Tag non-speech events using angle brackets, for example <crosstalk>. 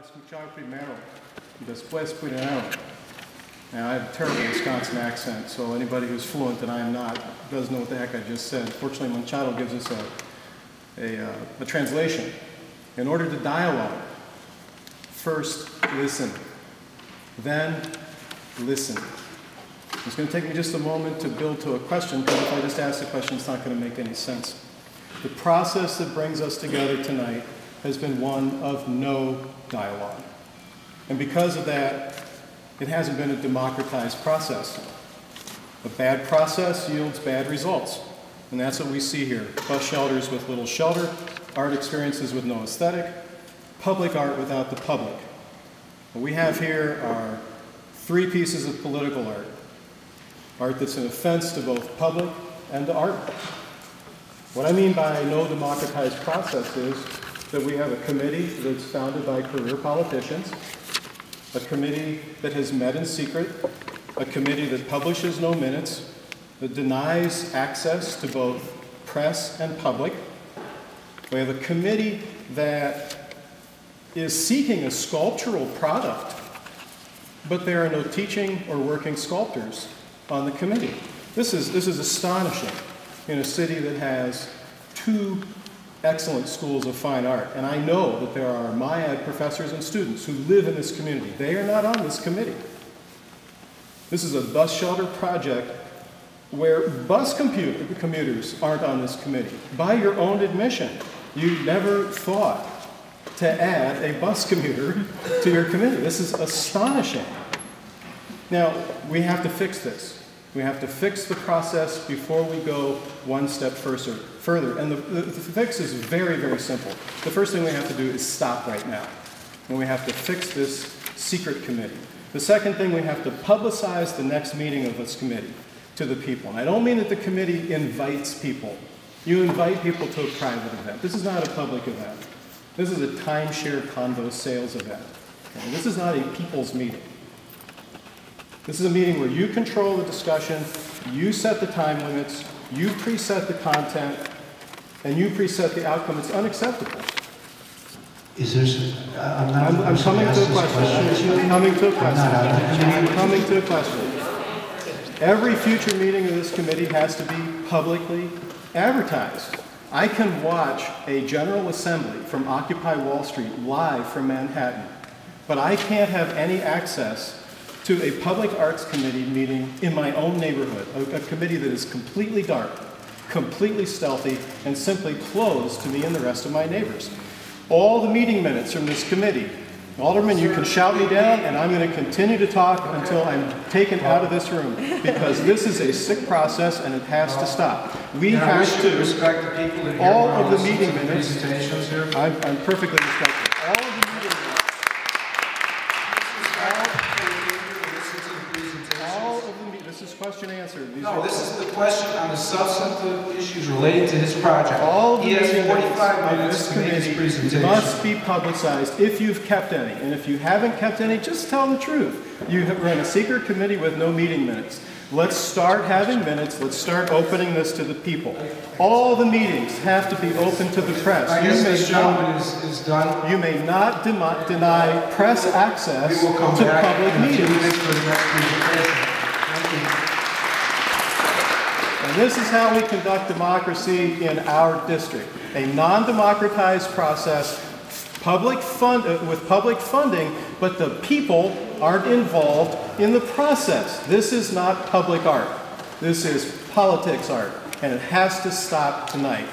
escuchado primero después primero. Now, I have a terrible Wisconsin accent, so anybody who's fluent, and I am not, does know what the heck I just said. Fortunately, Machado gives us a, a, uh, a translation. In order to dialogue, first listen, then listen. It's going to take me just a moment to build to a question, because if I just ask the question, it's not going to make any sense. The process that brings us together tonight has been one of no dialogue. And because of that, it hasn't been a democratized process. A bad process yields bad results. And that's what we see here. Bus shelters with little shelter, art experiences with no aesthetic, public art without the public. What we have here are three pieces of political art. Art that's an offense to both public and the art. What I mean by no democratized process is that we have a committee that's founded by career politicians a committee that has met in secret, a committee that publishes no minutes, that denies access to both press and public. We have a committee that is seeking a sculptural product, but there are no teaching or working sculptors on the committee. This is, this is astonishing in a city that has two excellent schools of fine art. And I know that there are MIAD professors and students who live in this community. They are not on this committee. This is a bus shelter project where bus commuters aren't on this committee. By your own admission, you never thought to add a bus commuter <laughs> to your committee. This is astonishing. Now, we have to fix this. We have to fix the process before we go one step further. And the, the, the, fix is very, very simple. The first thing we have to do is stop right now. And we have to fix this secret committee. The second thing, we have to publicize the next meeting of this committee to the people. And I don't mean that the committee invites people. You invite people to a private event. This is not a public event. This is a timeshare condo sales event. Okay? This is not a people's meeting. This is a meeting where you control the discussion, you set the time limits, you preset the content, and you preset the outcome. It's unacceptable. Is there some, I'm not. I'm, I'm coming to a question. I'm coming to a question. I'm coming to a question. Every future meeting of this committee has to be publicly advertised. I can watch a General Assembly from Occupy Wall Street live from Manhattan, but I can't have any access to a public arts committee meeting in my own neighborhood, a, a, committee that is completely dark, completely stealthy, and simply closed to me and the rest of my neighbors. All the meeting minutes from this committee, Alderman, you can shout me down, and I'm going to continue to talk until I'm taken out of this room, because this is a sick process and it has to stop. We have to, respect the people all of the meeting minutes, I'm, I'm perfectly respectful. All question answered. These no, this is the question on the substantive issues related to his project. All he has 45 minutes to make his presentation. must be publicized if you've kept any. And if you haven't kept any, just tell the truth. You have run a secret committee with no meeting minutes. Let's start having minutes. Let's start opening this to the people. All the meetings have to be open to the press. I guess this gentleman is, is done. You may not deny press access to public meetings. And this is how we conduct democracy in our district. A non-democratized process, public fund, uh, with public funding, but the people aren't involved in the process. This is not public art. This is politics art, and it has to stop tonight.